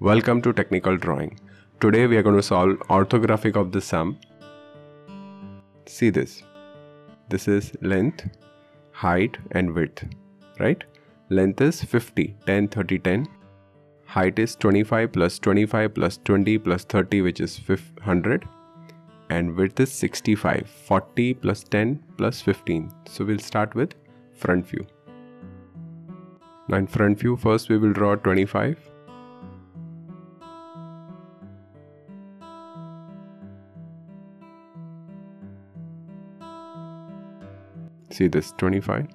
Welcome to Technical Drawing. Today we are going to solve orthographic of the sum. See this. This is length, height and width, right? Length is 50, 10, 30, 10. Height is 25 plus 25 plus 20 plus 30 which is 100. And width is 65, 40 plus 10 plus 15. So we'll start with front view. Now in front view first we will draw 25 see this 25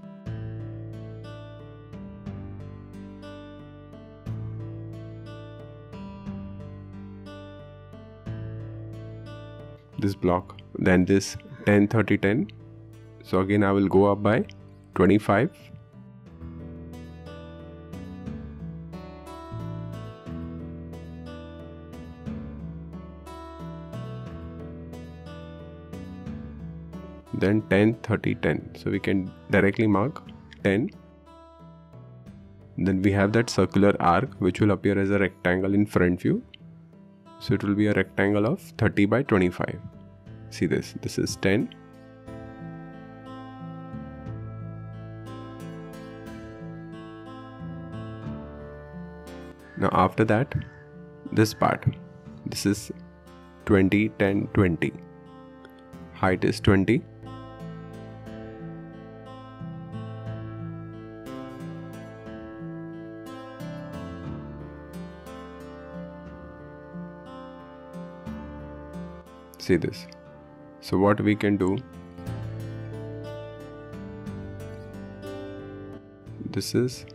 this block then this 10 30 10 so again I will go up by 25 then 10 30 10 so we can directly mark 10 then we have that circular arc which will appear as a rectangle in front view so it will be a rectangle of 30 by 25 see this? This is 10 now after that this part. This is 20 10 20 height is 20 see this. So what we can do this is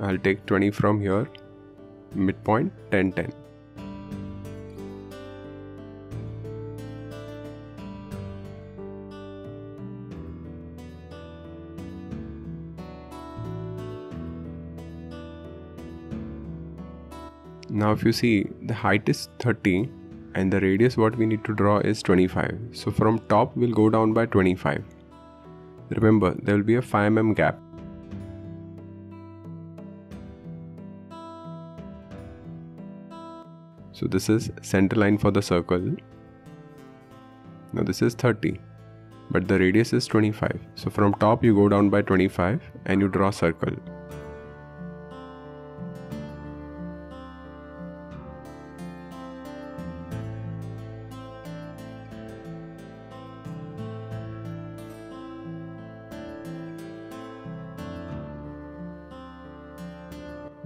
I'll take 20 from here midpoint 10 10 now if you see the height is 30 and the radius what we need to draw is 25 so from top we'll go down by 25 remember there will be a 5 mm gap. So this is center line for the circle. Now this is 30 but the radius is 25 so from top you go down by 25 and you draw circle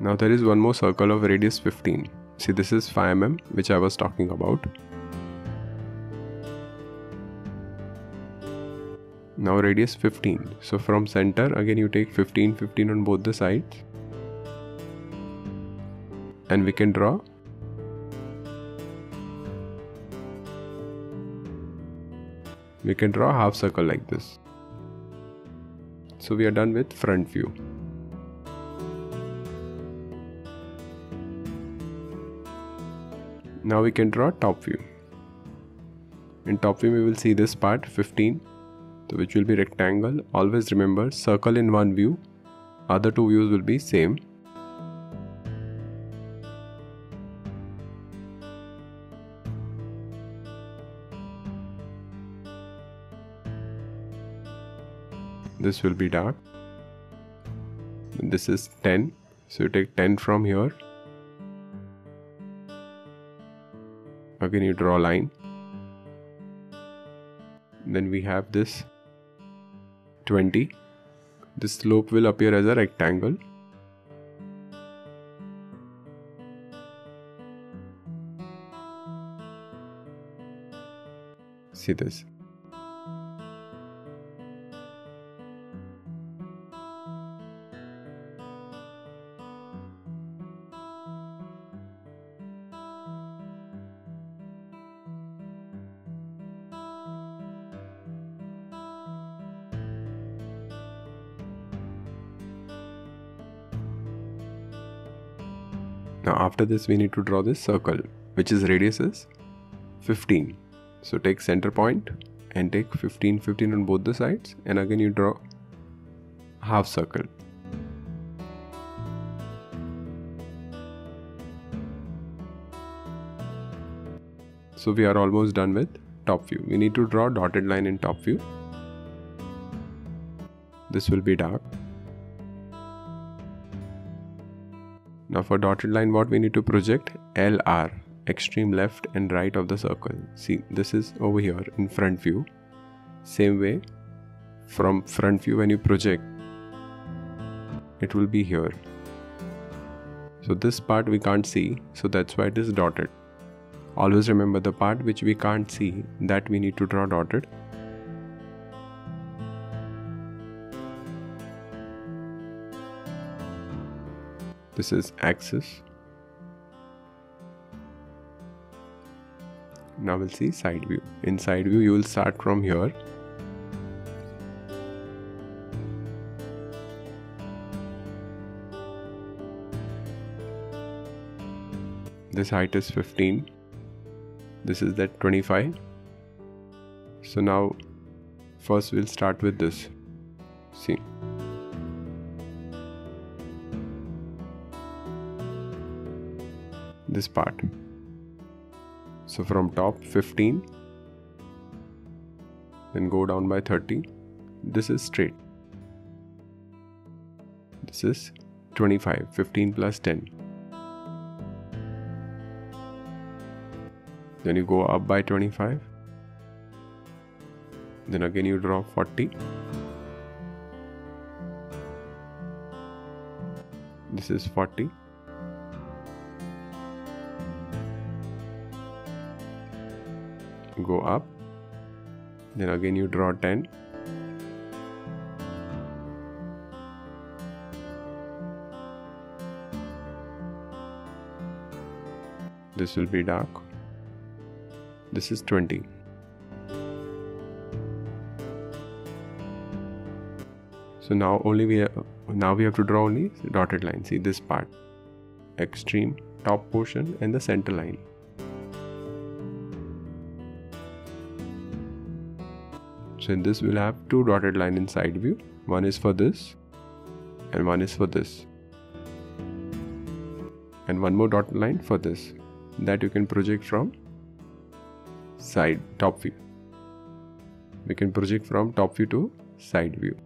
Now there is one more circle of radius 15. See this is 5 mm which I was talking about. Now radius 15. So from center again you take 15 15 on both the sides. And we can draw we can draw a half circle like this. So we are done with front view. Now we can draw top view. In top view we will see this part 15 so which will be rectangle. Always remember circle in one view, other two views will be same. This will be dark. This is 10 so you take 10 from here again you draw a line. Then we have this 20 this slope will appear as a rectangle. See this Now after this we need to draw this circle which is radius is 15. So take center point and take 15 15 on both the sides. And again you draw half circle. So we are almost done with top view. We need to draw dotted line in top view. This will be dark now for dotted line what we need to project? LR extreme left and right of the circle. See this is over here in front view. Same way from front view when you project it will be here. So this part we can't see so that's why it is dotted. Always remember the part which we can't see that we need to draw dotted this is axis. Now we'll see side view. In side view you will start from here. This height is 15 this is that 25 so now first we'll start with this. See this part. So from top 15 then go down by 30 this is straight. This is 25 15 plus 10 then you go up by 25 then again you draw 40 this is 40 go up. Then again you draw 10 this will be dark. This is 20 so now only we have, now we have to draw only dotted line. See this part. Extreme top portion and the center line So in this we'll have two dotted line in side view. One is for this and one is for this. And one more dotted line for this that you can project from side top view. We can project from top view to side view.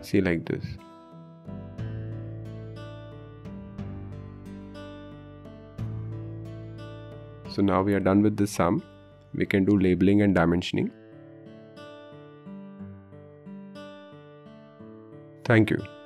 See like this. So now we are done with this sum. We can do labeling and dimensioning. Thank you.